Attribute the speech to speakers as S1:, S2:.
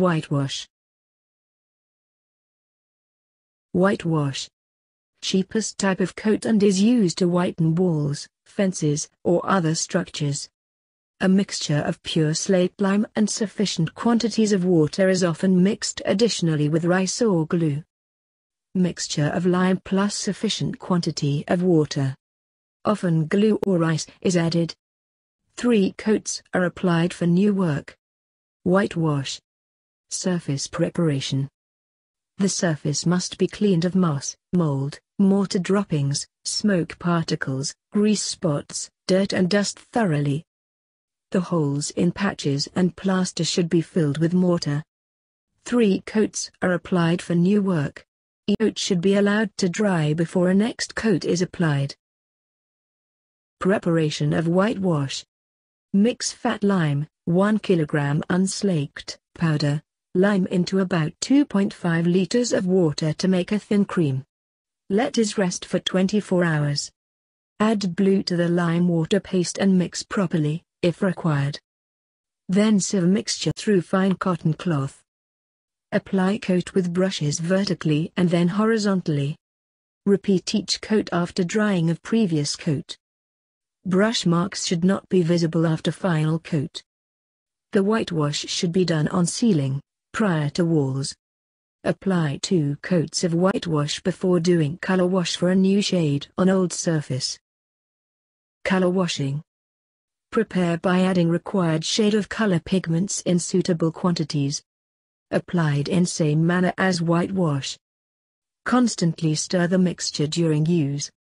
S1: Whitewash. Whitewash. Cheapest type of coat and is used to whiten walls, fences, or other structures. A mixture of pure slaked lime and sufficient quantities of water is often mixed additionally with rice or glue. Mixture of lime plus sufficient quantity of water. Often glue or rice is added. Three coats are applied for new work. Whitewash. Surface preparation. The surface must be cleaned of moss, mold, mortar droppings, smoke particles, grease spots, dirt and dust thoroughly. The holes in patches and plaster should be filled with mortar. Three coats are applied for new work. Each coat should be allowed to dry before a next coat is applied. Preparation of whitewash. Mix fat lime, 1 kg unslaked, powder, lime into about 2.5 liters of water to make a thin cream. Let it rest for 24 hours. Add blue to the lime water paste and mix properly, if required. Then sieve mixture through fine cotton cloth. Apply coat with brushes vertically and then horizontally. Repeat each coat after drying of previous coat. Brush marks should not be visible after final coat. The whitewash should be done on ceiling, prior to walls. Apply two coats of whitewash before doing color wash for a new shade on old surface. Color washing. Prepare by adding required shade of color pigments in suitable quantities. Applied in same manner as whitewash. Constantly stir the mixture during use.